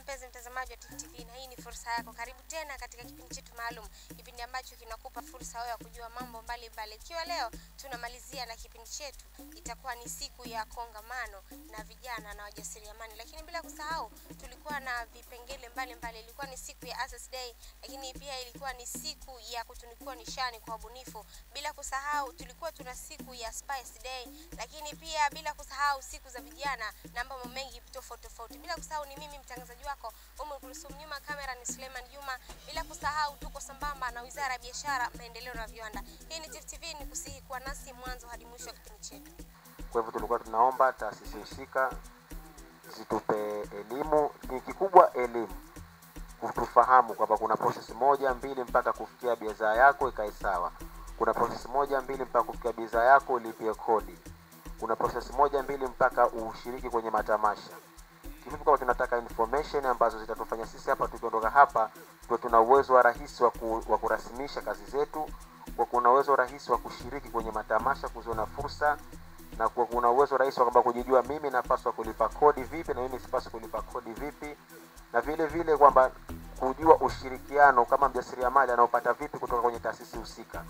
mpenzi mtazamaji wa Tifu TV, na hii ni fursa yako. Karibu tena katika kipindi chetu maalum, kipindi ambacho kinakupa fursa wewe ya kujua mambo mbalimbali. Ikiwa leo tunamalizia na kipindi chetu, itakuwa ni siku ya kongamano na vijana na wajasiriamali, lakini bila kusahau tulikuwa na vipengele mbalimbali. Ilikuwa ni siku ya Access Day, lakini pia ilikuwa ni siku ya kutunukiwa nishani kwa ubunifu. Bila kusahau tulikuwa tuna siku ya Spice Day, lakini pia bila kusahau siku za vijana na mambo mengi tofauti tofauti. Bila kusahau ni mimi mtangazaji wako Umu Kulsum, nyuma kamera ni Suleiman Juma. Bila kusahau tuko sambamba na Wizara ya Biashara, Maendeleo na Viwanda. Hii ni Tifu TV, ni kusihi kuwa nasi mwanzo hadi mwisho wa kipindi chetu. Kwa hivyo tulikuwa tunaomba taasisi husika zitupe elimu, ni kikubwa elimu, kutufahamu kwamba kuna process moja mbili mpaka kufikia bidhaa yako ikae sawa. Kuna process moja mbili mpaka kufikia bidhaa yako ulipie kodi. Kuna process moja mbili mpaka ushiriki kwenye matamasha. Kivipi? Kama tunataka information ambazo zitatufanya sisi hapa tukiondoka hapa tuwe tuna uwezo wa rahisi wa, wa kurasimisha kazi zetu, kwa kuna uwezo rahisi wa kushiriki kwenye matamasha, kuziona fursa na kwa kuna uwezo rahisi wa kwamba kujijua mimi napaswa kulipa kodi vipi na mimi sipaswi kulipa kodi vipi, na vile vile kwamba kujua ushirikiano kama mjasiriamali anaopata vipi kutoka kwenye taasisi husika.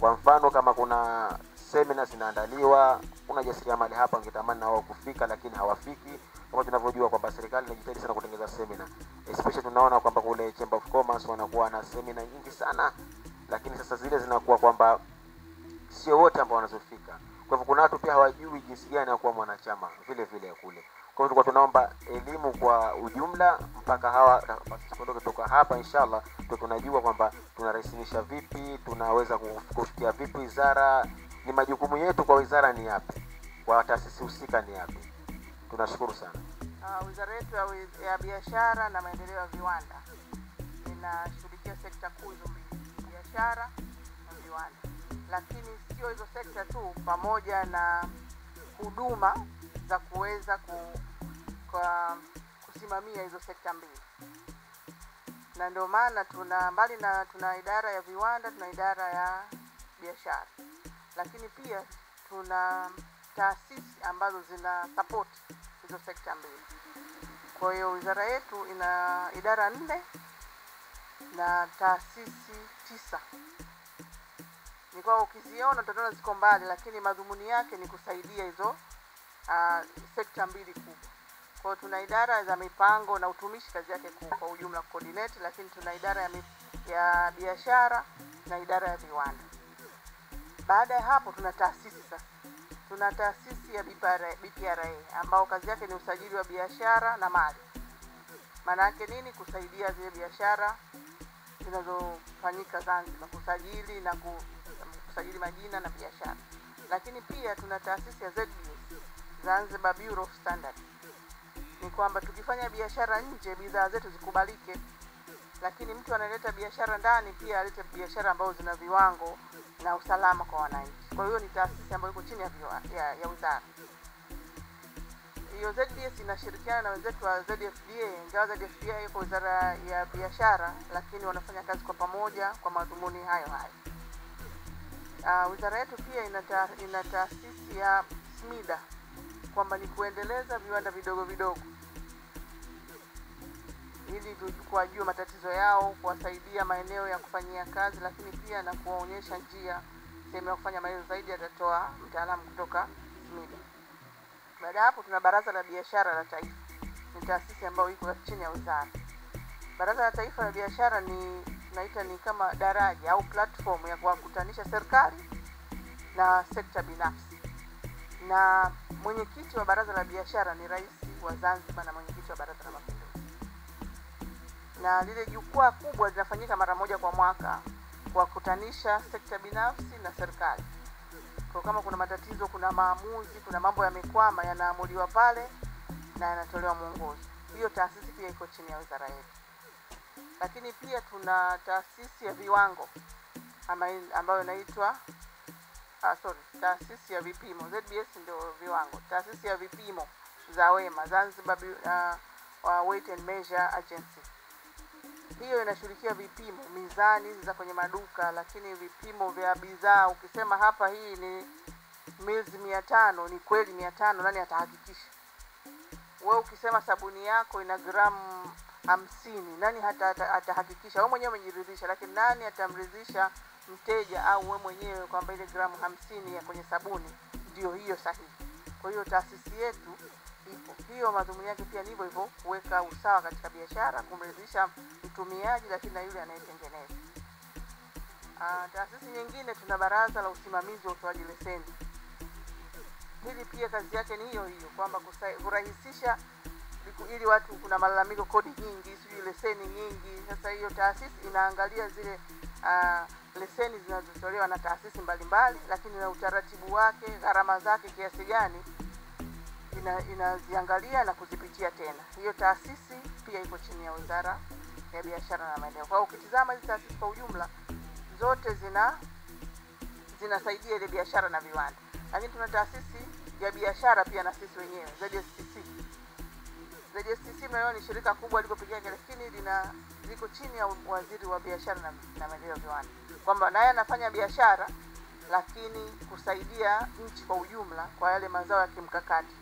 Kwa mfano kama kuna semina zinaandaliwa, kuna jasiriamali hapa wangetamani na wao kufika, lakini hawafiki. Kama tunavyojua kwamba serikali inajitahidi sana kutengeneza semina, especially tunaona kwamba kule Chamber of Commerce wanakuwa na semina nyingi sana, lakini sasa zile zinakuwa kwamba sio wote ambao wanazofika. Kwa hivyo kuna watu pia hawajui jinsi gani ya kuwa mwanachama vile vile kule. Kwa hivyo tunaomba elimu kwa ujumla mpaka hawa tuondoke toka hapa, inshallah tunajua kwamba tunarasimisha vipi, tunaweza kufikia vipi wizara, ni majukumu yetu kwa wizara ni yapi, kwa taasisi husika ni yapi. Tunashukuru sana. Uh, wizara yetu ya, ya biashara na maendeleo ya viwanda. Inashughulikia sekta kuu biashara na viwanda, lakini sio hizo sekta tu, pamoja na huduma za kuweza ku, kwa, kusimamia hizo sekta mbili, na ndio maana tuna mbali na tuna idara ya viwanda, tuna idara ya biashara, lakini pia tuna taasisi ambazo zina support hizo sekta mbili. Kwa hiyo wizara yetu ina idara nne na taasisi tisa. Ni kwa ukiziona utaona ziko mbali, lakini madhumuni yake ni kusaidia hizo uh, sekta mbili kubwa. Kwa hiyo tuna idara za mipango na utumishi, kazi yake kwa ujumla coordinate, lakini tuna idara ya, ya biashara na idara ya viwanda. Baada ya hapo tuna taasisi sasa tuna taasisi ya BPRA, BPRA ambao kazi yake ni usajili wa biashara na mali. Maana yake nini? Kusaidia zile biashara zinazofanyika Zanzibar, kusajili na ku, kusajili majina na biashara. Lakini pia tuna taasisi ya ZBS, Zanzibar Bureau of Standards. Ni kwamba tukifanya biashara nje bidhaa zetu zikubalike, lakini mtu analeta biashara ndani pia alete biashara ambazo zina viwango na usalama kwa wananchi. Kwa hiyo ni taasisi ambayo iko chini ya, ya, ya wizara hiyo. ZBS inashirikiana na wenzetu wa ZFDA, ingawa ZFDA iko wizara ya biashara, lakini wanafanya kazi kwa pamoja kwa madhumuni hayo hayo. Uh, wizara yetu pia ina, ina taasisi ya SMIDA kwamba ni kuendeleza viwanda vidogo vidogo ili kuwajua matatizo yao, kuwasaidia maeneo ya kufanyia kazi, lakini pia na kuwaonyesha njia sehemu ya kufanya maelezo zaidi atatoa mtaalamu kutoka SMIDA. Baada ya hapo, tuna Baraza la Biashara la Taifa, ni taasisi ambayo iko chini ya wizara. Baraza la Taifa la Biashara ni tunaita ni kama daraja au platform ya kuwakutanisha serikali na sekta binafsi, na mwenyekiti wa Baraza la Biashara ni rais wa Zanzibar na mwenyekiti wa Baraza la Mapinduzi na lile jukwaa kubwa linafanyika mara moja kwa mwaka kuwakutanisha sekta binafsi na serikali. Kwa kama kuna matatizo, kuna maamuzi, kuna mambo yamekwama, yanaamuliwa pale na yanatolewa mwongozo. Hiyo taasisi pia iko chini ya wizara yetu, lakini pia tuna taasisi ya viwango ambayo inaitwa ah, sorry, taasisi ya vipimo ZBS ndio viwango, taasisi ya vipimo za wema Zanzibar uh, Weight and Measure Agency hiyo inashughulikia vipimo, mizani hizi za kwenye maduka, lakini vipimo vya bidhaa. Ukisema hapa hii ni mils mia tano, ni kweli mia tano, nani atahakikisha? wewe ukisema sabuni yako ina gramu hamsini nani hata hata- atahakikisha wewe mwenyewe umejiridhisha lakini nani atamridhisha mteja au wewe mwenyewe kwamba ile gramu hamsini ya kwenye sabuni ndio hiyo sahihi kwa hiyo taasisi yetu ipo. Hiyo madhumuni yake pia ni hivyo kuweka usawa katika biashara kumridhisha mtumiaji lakini na yule anayetengeneza. Ah, taasisi nyingine tuna baraza la usimamizi wa utoaji leseni. Hili pia kazi yake ni hiyo hiyo kwamba kurahisisha ili watu kuna malalamiko kodi nyingi sijui leseni nyingi. Sasa hiyo taasisi inaangalia zile uh, leseni zinazotolewa na taasisi mbalimbali lakini na utaratibu wake gharama zake kiasi gani ina, inaziangalia na kuzipitia tena. Hiyo taasisi pia iko chini ya wizara ya biashara na maendeleo. Kwa ukitizama hizi taasisi kwa ujumla zote zina zinasaidia ile biashara na viwanda. Lakini tuna taasisi ya biashara pia na sisi wenyewe ZSTC ZSTC mnaona ni shirika kubwa liko lakini lina liko chini ya waziri wa biashara na, na maendeleo ya viwanda. Kwamba naye anafanya biashara lakini kusaidia nchi kwa ujumla kwa yale mazao ya kimkakati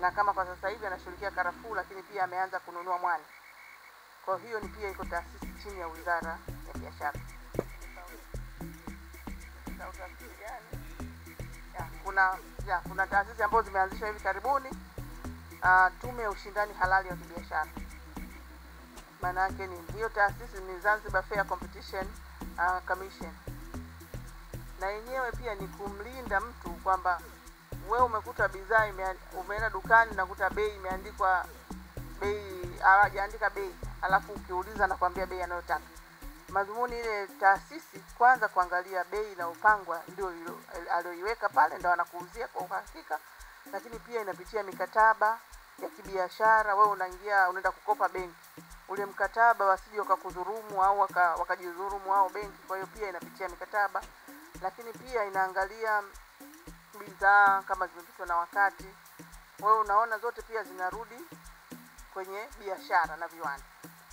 na kama kwa sasa hivi anashughulikia karafuu lakini pia ameanza kununua mwani. Kwa hiyo ni pia iko taasisi chini ya wizara ya biashara. Kuna ya, kuna taasisi ambazo zimeanzishwa hivi karibuni uh, tume ya ushindani halali wa kibiashara. Maana yake ni hiyo taasisi ni Zanzibar Fair Competition uh, Commission. Na yenyewe pia ni kumlinda mtu kwamba wewe umekuta bidhaa umeenda dukani nakuta bei imeandikwa bei hawajaandika bei. Alafu ukiuliza nakwambia bei anayotaka madhumuni ile taasisi kwanza kuangalia bei inayopangwa ndio aliyoiweka pale ndo anakuuzia kwa uhakika. Lakini pia inapitia mikataba ya kibiashara wewe unaingia unaenda kukopa benki. Ule mkataba wasije wakakudhurumu au wakajidhurumu waka- au benki. Kwa hiyo pia inapitia mikataba. Lakini pia inaangalia bidhaa kama zimepitwa na wakati wewe unaona zote pia zinarudi kwenye biashara na viwanda.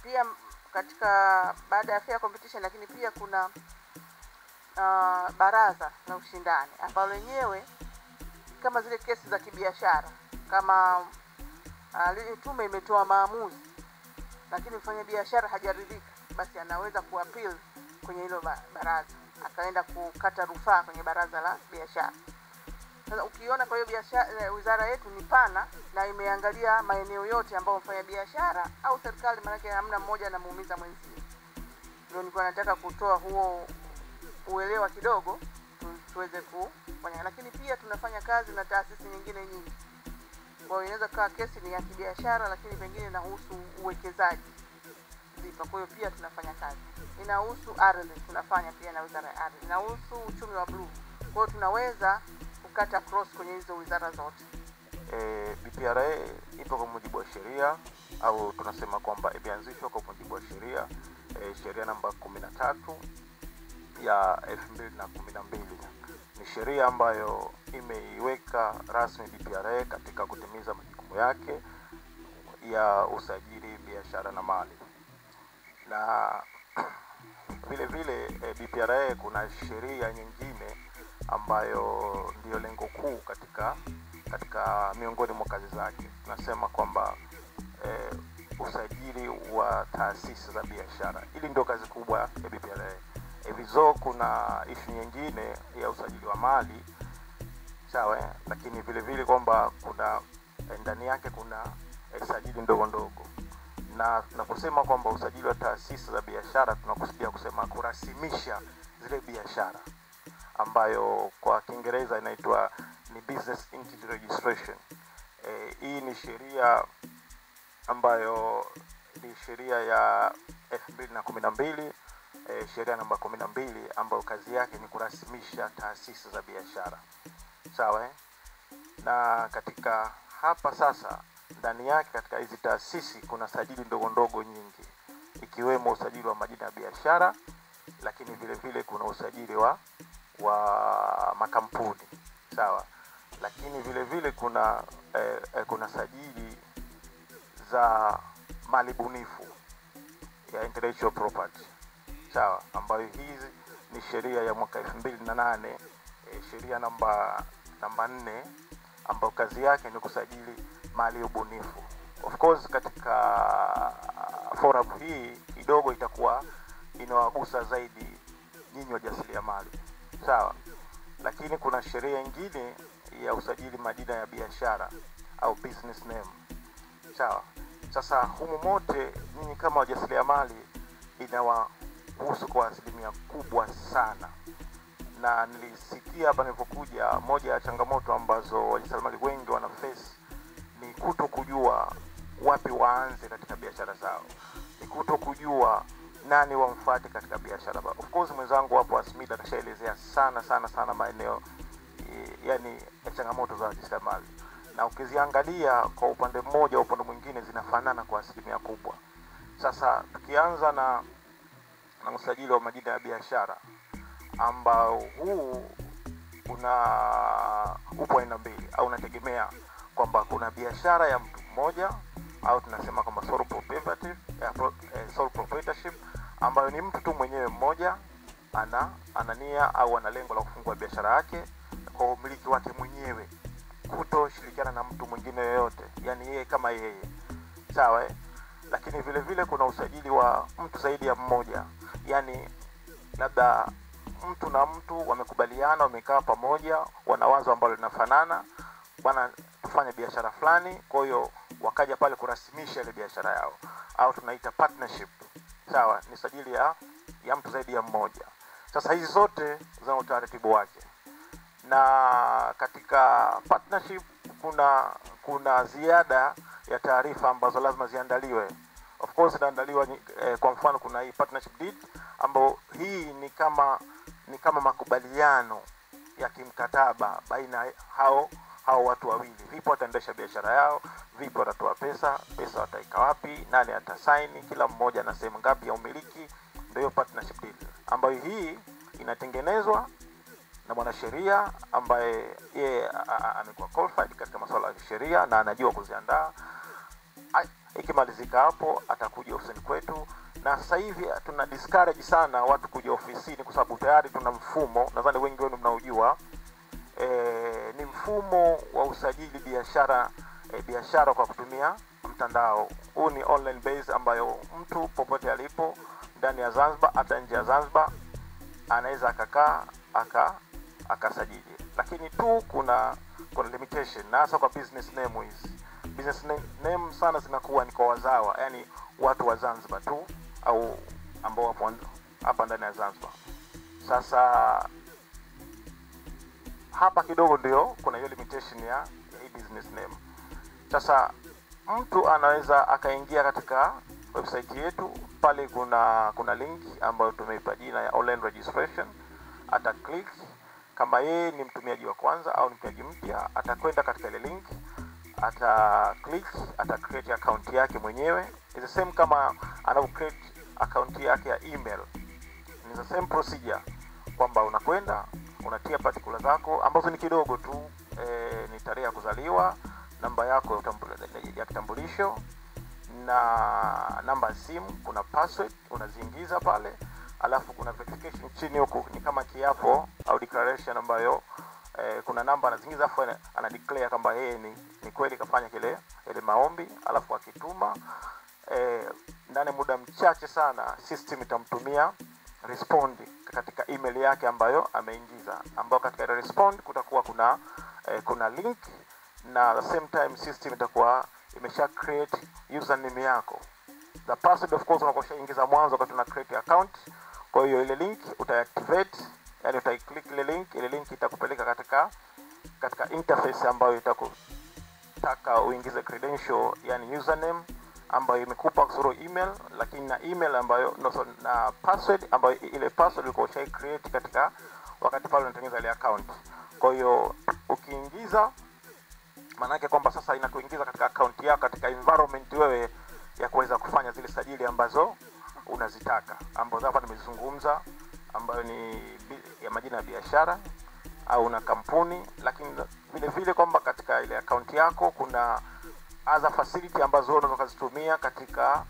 Pia katika baada ya fair competition lakini pia kuna uh, baraza la ushindani ambalo lenyewe kama zile kesi za kibiashara kama uh, tume imetoa maamuzi lakini mfanya biashara hajaridhika basi anaweza kuapil kwenye hilo baraza akaenda kukata rufaa kwenye baraza la biashara sasa ukiona kwa hiyo biashara eh, wizara yetu ni pana na imeangalia maeneo yote ambayo mfanya biashara au serikali maanake hamna mmoja anamuumiza mwenzie. Ndio nilikuwa nataka kutoa huo uelewa kidogo tu, tuweze kufanya. Lakini pia tunafanya kazi na taasisi nyingine nyingi. Hiyo inaweza kuwa kesi ni ya kibiashara lakini pengine inahusu uwekezaji. Zipa kwa hiyo pia tunafanya kazi. Inahusu ardhi tunafanya pia na wizara ya ardhi. Inahusu uchumi wa bluu. Kwa hiyo tunaweza kukata cross kwenye hizo wizara zote. E, BPRA ipo kwa mujibu wa sheria au tunasema kwamba imeanzishwa kwa mujibu wa sheria e, sheria namba kumi na tatu ya elfu mbili na kumi na mbili. Ni sheria ambayo imeiweka rasmi BPRA katika kutimiza majukumu yake ya usajili biashara na mali. Na vile vile e, BPRA kuna sheria nyingine ambayo ndiyo lengo kuu katika katika miongoni mwa kazi zake. Tunasema kwamba e, usajili wa taasisi za biashara. Ili ndio kazi kubwa ya BPRA e, kuna ishu nyingine ya usajili wa mali sawa eh? lakini vile vile kwamba kuna eh, ndani yake kuna eh, sajili ndogo ndogo. Na tunaposema kwamba usajili wa taasisi za biashara tunakusudia kusema kurasimisha zile biashara ambayo kwa kiingereza inaitwa ni business entity registration e, hii ni sheria ambayo ni sheria ya elfu mbili na kumi na mbili e, sheria namba kumi na mbili ambayo kazi yake ni kurasimisha taasisi za biashara sawa eh? na katika hapa sasa ndani yake katika hizi taasisi kuna sajili ndogo ndogo nyingi ikiwemo usajili wa majina ya biashara lakini vile vile kuna usajili wa wa makampuni sawa. Lakini vile vile kuna eh, eh, kuna sajili za mali bunifu ya intellectual property sawa ambayo hizi ni sheria ya mwaka elfu mbili na nane eh, sheria namba namba nne ambayo kazi yake ni kusajili mali ya ubunifu. Of course katika forum hii kidogo itakuwa inawagusa zaidi nyinyi wajasiriamali sawa. Lakini kuna sheria nyingine ya usajili majina ya biashara au business name. Sawa. Sasa humu mote nyinyi kama wajasiriamali inawahusu kwa asilimia kubwa sana. Na nilisikia hapa nilipokuja moja ya changamoto ambazo wajasiriamali wengi wana face ni kuto kujua wapi waanze katika biashara zao. Ni kuto kujua nani wamfuate katika biashara of course mwenzangu hapo asmida atashaelezea sana sana sana maeneo yani changamoto za wajasiriamali. Na ukiziangalia kwa upande mmoja upande mwingine zinafanana kwa asilimia kubwa. Sasa tukianza na na usajili wa majina ya biashara ambao huu una upo aina mbili au unategemea kwamba kuna biashara ya mtu mmoja au tunasema kwamba sole proprietorship, eh, sole proprietorship ambayo ni mtu tu mwenyewe mmoja ana anania au ana lengo la kufungua biashara yake kwa umiliki wake mwenyewe kutoshirikiana na mtu mwingine yoyote yani yeye kama yeye. Sawa eh? lakini vile vile kuna usajili wa mtu zaidi ya mmoja. Yani labda mtu na mtu wamekubaliana wamekaa pamoja wana wazo ambalo linafanana bwana tufanye biashara fulani kwa hiyo wakaja pale kurasimisha ile biashara yao au tunaita partnership sawa ni sajili ya ya mtu zaidi ya mmoja. Sasa hizi zote zina utaratibu wake. Na katika partnership kuna kuna ziada ya taarifa ambazo lazima ziandaliwe. Of course inaandaliwa eh, kwa mfano kuna hii partnership deed ambayo hii ni kama ni kama makubaliano ya kimkataba baina hao hao watu wawili. Vipo wataendesha biashara yao. Vipo watatoa pesa. Pesa wataika wapi? Nani atasaini? Kila mmoja na sehemu ngapi ya umiliki. Ndio hiyo partnership deal. Ambayo hii inatengenezwa na mwanasheria ambaye a- amekuwa qualified katika masuala ya sheria na anajua kuziandaa. Ikimalizika hapo atakuja ofisini kwetu. Na sasa hivi tuna discourage sana watu kuja ofisini kwa sababu tayari tuna mfumo. Nadhani wengi wenu mnaujua e, ni mfumo wa usajili biashara e, biashara kwa kutumia mtandao. Huu ni online base ambayo mtu popote alipo ndani ya zanzibar hata nje ya zanzibar anaweza akakaa aka akasajili. Lakini tu kuna kuna limitation na hasa kwa business name hizi business name, sana zinakuwa ni kwa wazawa yani watu wa zanzibar tu au ambao wapo hapa ndani ya zanzibar. Sasa hapa kidogo ndio kuna hiyo limitation ya, hii business name. Sasa mtu anaweza akaingia katika website yetu pale kuna kuna link ambayo tumeipa jina ya online registration. Ata click kama yeye ni mtumiaji wa kwanza au ni mtumiaji mpya atakwenda katika ile link ata click ata create account yake mwenyewe. It's the same kama anavyo create account yake ya email. Ni the same procedure kwamba unakwenda unatia particular zako ambazo ni kidogo tu e, ni tarehe ya kuzaliwa namba yako ya kitambulisho na namba ya simu kuna password unaziingiza pale alafu kuna verification chini huku ni kama kiapo au declaration ambayo eh, kuna namba anazingiza afu ana- declare kwamba yeye ni, ni kweli kafanya kile ile maombi alafu akituma eh, ndani muda mchache sana system itamtumia respond katika email yake ambayo ameingiza ambayo katika respond kutakuwa kuna eh, kuna link na the same time system itakuwa imesha create username yako. The password of course unakuwa mwanzo wakati una create account. Kwa hiyo ile link utaactivate yani utaiclick ile link ile link itakupeleka katika katika interface ambayo itakutaka uingize credential yani username ambayo imekupa through email lakini na email ambayo no, so, na password ambayo ile password ulikuwa ushai create katika wakati pale unatengeneza ile account. Kwa hiyo ukiingiza maanake kwamba sasa inakuingiza katika account yako katika environment wewe ya kuweza kufanya zile sajili ambazo unazitaka ambazo hapa nimezizungumza ambayo ni ya majina ya biashara au na kampuni lakini vile vile kwamba katika ile akaunti yako kuna other facility ambazo unaweza ukazitumia katika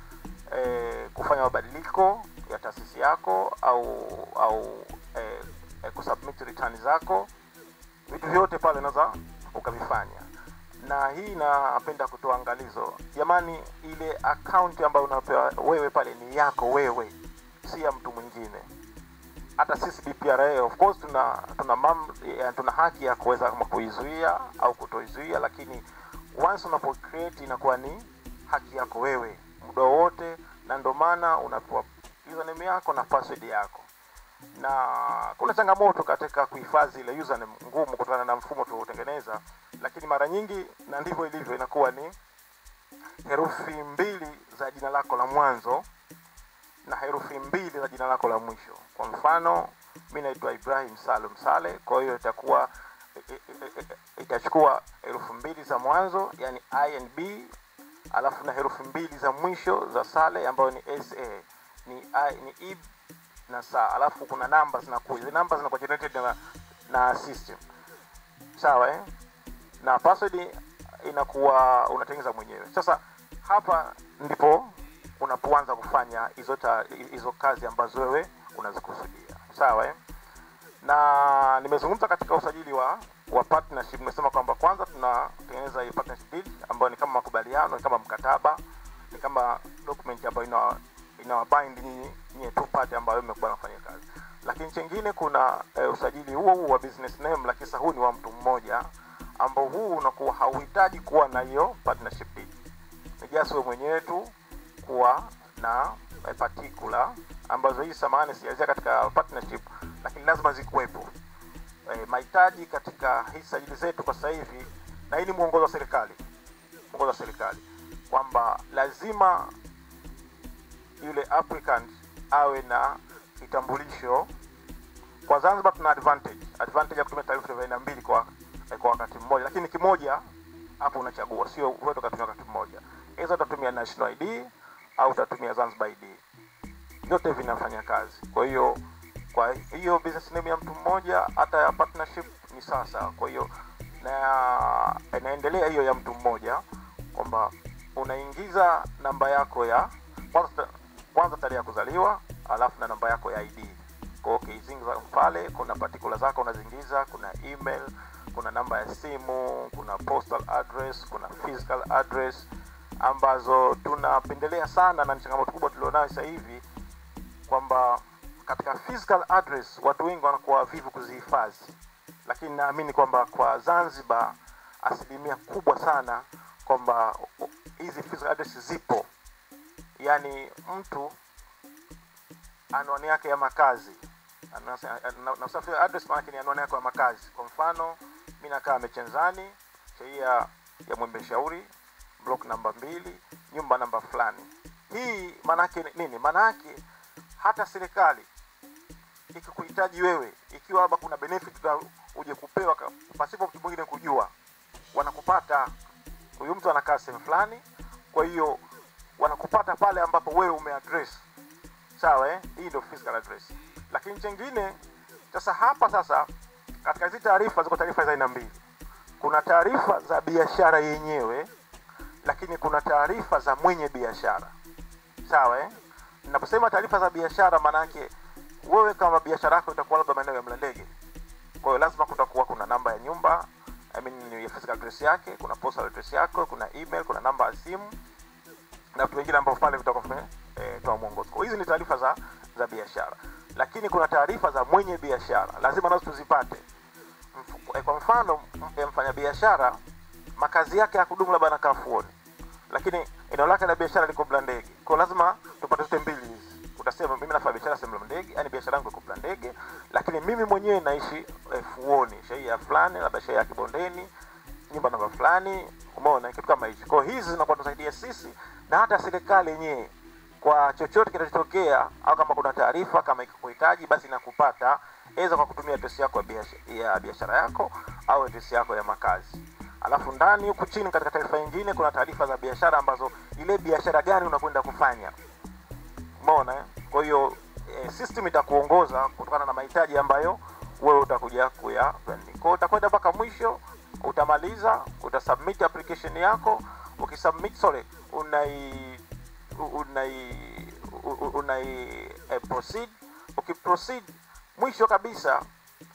eh, kufanya mabadiliko ya taasisi yako au au eh, eh, kusubmit return zako vitu vyote pale unaweza ukavifanya. Na hii napenda kutoa angalizo. Jamani ile akaunti ambayo unapewa wewe pale ni yako wewe si ya mtu mwingine. Hata sisi BPRA of course tuna tuna, mam, ya, tuna haki ya kuweza kuizuia au kutoizuia lakini once unapo create inakuwa ni haki yako wewe. Muda wote na ndio maana unapewa username yako na password yako. Na kuna changamoto katika kuhifadhi ile username ngumu kutokana na mfumo tuliotengeneza lakini mara nyingi na ndivyo ilivyo inakuwa ni herufi mbili za jina lako la mwanzo na herufi mbili za jina lako la mwisho. Kwa mfano mi naitwa ibrahim salum sale kwa hiyo itakuwa itachukua herufi mbili za mwanzo yani i and b alafu na herufi mbili za mwisho za sale ambayo ni sa ni I, ni e na sa. Alafu kuna namba zinakuja. Namba zinakuwa generated na, na system. Sawa eh? na password inakuwa unatengeneza mwenyewe. Sasa hapa ndipo unapoanza kufanya hizo hizo kazi ambazo wewe unazikusudia. Sawa eh? Na nimezungumza katika usajili wa wa partnership nimesema kwamba kwanza tunatengeneza hii partnership deal ambayo ni kama makubaliano ni kama mkataba ni kama document ambayo ina inawabind nyinyi nyinyi two party ambayo mmekubaliana kufanya kazi lakini chengine kuna eh, usajili huo huo wa business name lakini sasa huu ni wa mtu mmoja ambao huu unakuwa hauhitaji kuwa na hiyo partnership deal. ni just wewe mwenyewe tu kuwa na eh, particular ambazo hii samani sijaelezea katika partnership eh, mahitaji katika hisa sajili zetu kwa sasa hivi na hii ni mwongozo wa serikali. Mwongozo wa serikali. Kwamba lazima yule applicant awe na kitambulisho. Kwa zanzibar tuna advantage. Advantage ya kutumia taarifa aina mbili kwa kwa wakati mmoja. Lakini kimoja hapo unachagua. Sio wote ukatumia wakati mmoja. Hizo utatumia national id au utatumia zanzibar id vyote vinafanya kazi. Kwa hiyo kwa hiyo business name ya mtu mmoja hata ya partnership ni sasa. Kwa hiyo na inaendelea hiyo ya mtu mmoja kwamba unaingiza namba yako ya kwanza tarehe ya kuzaliwa alafu na namba yako ya id kwa ukizingiza pale kuna particular zako unazingiza kuna email kuna namba ya simu kuna postal address kuna physical address ambazo tunapendelea sana na ni changamoto kubwa tulionayo sasa hivi kwamba katika physical address watu wengi wanakuwa vivu kuzihifadhi lakini naamini kwamba kwa zanzibar asilimia kubwa sana kwamba hizi physical address zipo. Yaani mtu anwani yake ya makazi. Na- address maanake ni anwani yako ya makazi. Kwa mfano mi nakaa mechenzani sheria ya mwembe shauri block namba mbili nyumba namba fulani. Hii maanake ni- nini? Maanake hata serikali ikikuhitaji wewe ikiwa labda kuna benefit uje kupewa pasipo mtu mwingine kujua wanakupata. Huyu mtu anakaa sehemu fulani kwa hiyo wanakupata pale ambapo wewe umeaddress sawa eh? hii ndio physical address. Lakini chengine sasa hapa sasa katika hizi taarifa ziko taarifa za aina mbili. Kuna taarifa za biashara yenyewe lakini kuna taarifa za mwenye biashara. Sawa eh? naposema taarifa za biashara maana yake wewe kama biashara yako itakuwa labda maeneo ya mlandege kwa hiyo lazima kutakuwa kuna namba ya nyumba I mean, physical address yake kuna postal address yako kuna email kuna namba ya simu na vitu vingine ambavyo pale vitakuwa eh, toa mwongozo kwa hizi ni taarifa za za biashara lakini kuna taarifa za mwenye biashara lazima nazo tuzipate eh, kwa mfano mfanya biashara makazi yake ya kudumu labda na fuoni lakini eneo lake la biashara liko Mlandege. Kwa lazima tupate zote mbili. Utasema mimi nafanya biashara sehemu Mlandege, yani biashara yangu iko ndege lakini mimi mwenyewe naishi eh, Fuoni, shehia fulani, labda shehia ya Kibondeni, nyumba namba fulani, umeona kitu kama hicho. Kwa hizi zinakuwa tusaidia sisi na hata serikali yenyewe kwa chochote kinachotokea au kama kuna taarifa kama ikikuhitaji basi nakupata eza kwa kutumia adresi yako ya biashara, ya biashara yako au adresi yako ya makazi alafu ndani huku chini katika taarifa nyingine kuna taarifa za biashara ambazo ile biashara gani unakwenda kufanya umeona eh? kwa hiyo eh, system itakuongoza kutokana na mahitaji ambayo wewe utakuja kuya kwa hiyo utakwenda mpaka mwisho utamaliza utasubmit application yako. Ukisubmit sorry unai unai unai eh, proceed. Ukiproceed mwisho kabisa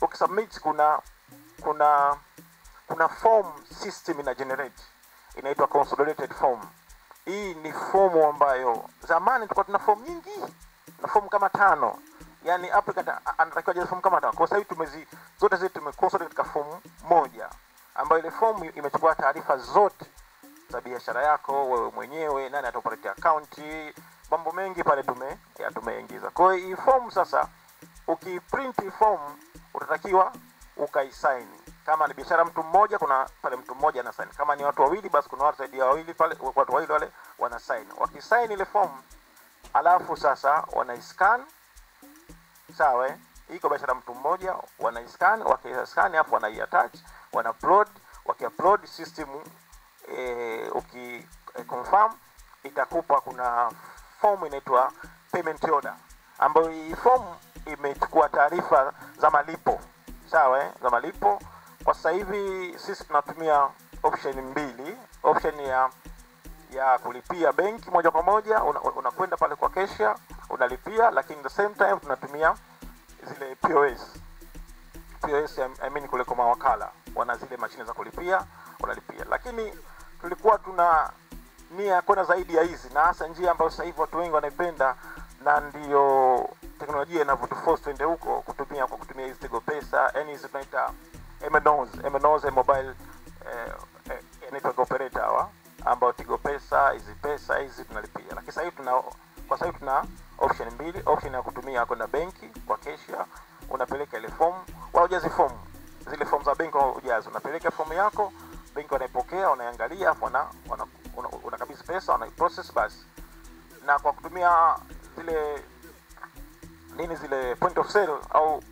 ukisubmit kuna kuna kuna form system ina generate. Inaitwa consolidated form hii ni fomu ambayo zamani tulikuwa tuna fomu nyingi na fomu kama tano. Yani applicant anatakiwa jaza fomu kama tano. Kwa sababu tumezi zote zile tumekosa katika fomu moja ambayo ile fomu imechukua taarifa zote za biashara yako wewe mwenyewe nani ataoperate account mambo mengi pale tume tumeingiza. Kwa hiyo hii fomu sasa ukiprint fomu utatakiwa ukaisaini kama ni biashara mtu mmoja kuna pale mtu mmoja ana sign kama ni watu wawili basi kuna watu zaidi ya wawili pale watu wawili wale wana sign Wakisign ile form alafu sasa wanaiscan sawa eh? iko biashara mtu mmoja wanaiscan wakiscan hapo wanaiattach wana upload wakiupload system eh, uki eh, confirm itakupa kuna form inaitwa payment order ambayo hii form imechukua taarifa za malipo sawa eh? za malipo kwa sasa hivi sisi tunatumia option mbili. Option ya ya kulipia benki moja kwa moja unakwenda una pale kwa kesha unalipia lakini the same time tunatumia zile POS POS I mean kule kwa mawakala wana zile mashine za kulipia unalipia. Lakini tulikuwa tuna nia kwenda zaidi ya hizi na hasa njia ambayo sasa hivi watu wengi wanaipenda na ndio teknolojia inavyotuforce twende huko kutumia kwa kutumia hizi Tigo Pesa yani hizi tunaita MNOs MNOs ya mobile eh, eh, network operator hawa ambao Tigo Pesa hizi pesa hizi tunalipia. Lakini sasa hivi tuna kwa sasa tuna option mbili option ya kutumia kwenda benki kwa kesha unapeleka ile form wa ujazi form. Zile form za benki ujazi unapeleka form yako benki wanaipokea wanaiangalia afu wana, wana, una, unakabidhi pesa wanaiprocess basi. Na kwa kutumia zile nini zile point of sale au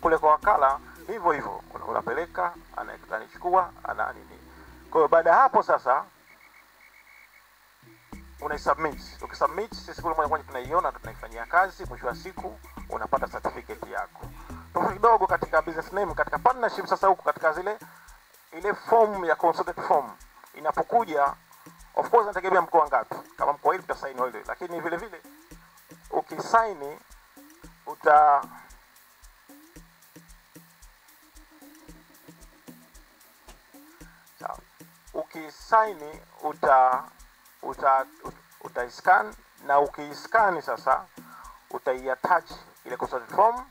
kule kwa wakala hivyo hivyo unapeleka anachukua ana nini. Kwa hiyo baada ya hapo sasa unaisubmit ukisubmit sisi kule moja kwa moja tunaiona tunaifanyia kazi mwisho wa siku unapata certificate yako. Tofauti kidogo katika business name katika partnership sasa huku katika zile ile form ya consultant form. Inapokuja of course nategemea mkoa ngapi. Kama mkoa hili utasaini wewe, lakini vile vile ukisaini uta ukisaini uta uta utaiscan na ukiiskani sasa utaiattach ile consent form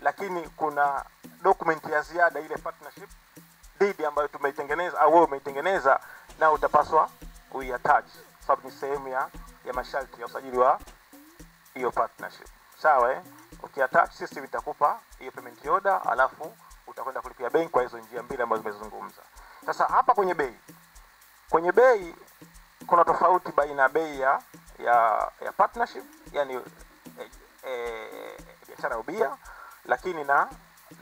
lakini kuna document ya ziada ile partnership deed ambayo tumeitengeneza au wewe umeitengeneza na utapaswa uiattach sababu ni sehemu ya ya masharti ya usajili wa hiyo partnership sawa eh? ukiattach system itakupa hiyo payment order alafu utakwenda kulipia benki kwa hizo njia mbili ambazo zimezungumza sasa hapa kwenye bei kwenye bei kuna tofauti baina ya bei ya ya, ya partnership yani eh, e, biashara ya ubia lakini na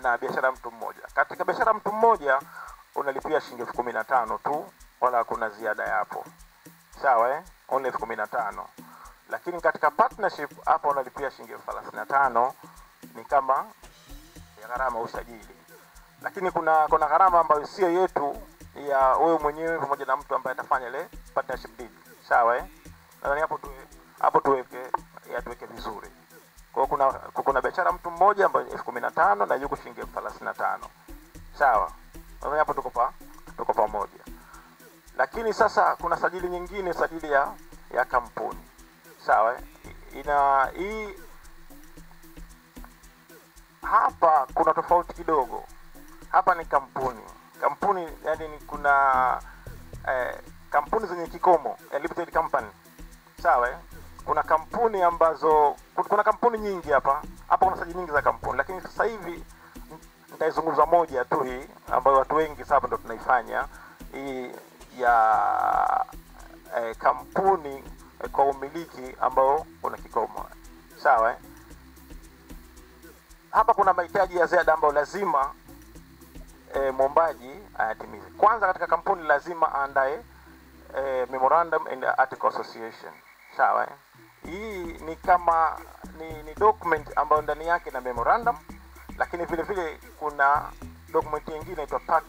na biashara mtu mmoja. Katika biashara mtu mmoja unalipia shilingi elfu kumi na tano tu wala hakuna ziada yapo, sawa eh? only elfu kumi na tano. Lakini katika partnership hapa unalipia shilingi elfu thelathini na tano ni kama ya gharama usajili. Lakini kuna kuna gharama ambayo sio yetu ya wewe mwenyewe pamoja na mtu ambaye atafanya ile partnership deal. Sawa eh? Nadhani hapo tu hapo tuweke ya tuweke vizuri. Kwa kuna kuna biashara mtu mmoja ambayo elfu kumi na tano na yuko shilingi elfu thelathini na tano. Sawa. Nadhani hapo tuko pa tuko pamoja. Lakini sasa kuna sajili nyingine sajili ya ya kampuni. Sawa eh? ina hii hapa kuna tofauti kidogo. Hapa ni kampuni kampuni yani ni kuna eh, kampuni zenye kikomo eh, limited company sawa eh? kuna kampuni ambazo kuna kampuni nyingi hapa hapa kuna saji nyingi za kampuni lakini sasa hivi nitaizungumza moja tu hii ambayo watu wengi sasa ndo tunaifanya hii ya eh, kampuni eh, kwa umiliki ambao una kikomo sawa eh? hapa kuna mahitaji ya ziada ambayo lazima e, mwombaji ayatimize. Kwanza katika kampuni lazima aandae e, memorandum and article association. Sawa eh? Hii ni kama ni, ni document ambayo ndani yake na memorandum, lakini vile vile kuna document nyingine inaitwa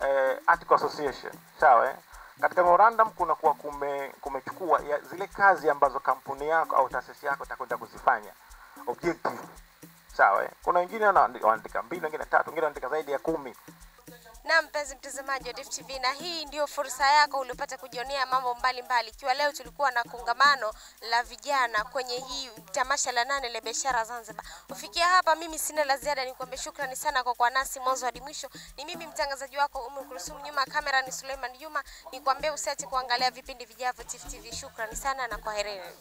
eh, article association. Sawa eh? Katika memorandum kuna kuwa kume, kumechukua ya zile kazi ambazo kampuni yako au taasisi yako itakwenda kuzifanya objective sawa eh? kuna wengine wanaandika mbili wengine tatu wengine wanaandika zaidi ya kumi Na mpenzi mtazamaji wa Def TV, na hii ndio fursa yako uliopata kujionea mambo mbalimbali. Ikiwa leo tulikuwa na kongamano la vijana kwenye hii tamasha la nane la biashara Zanzibar. Kufikia hapa, mimi sina la ziada, ni kuambia shukrani sana kwa kuwa nasi mwanzo hadi mwisho. Ni mimi mtangazaji wako Umu Kulsum, nyuma kamera ni Suleiman Juma. Nikwambie usiache kuangalia vipindi vijavyo Tifu TV. Shukrani sana na kwaherini.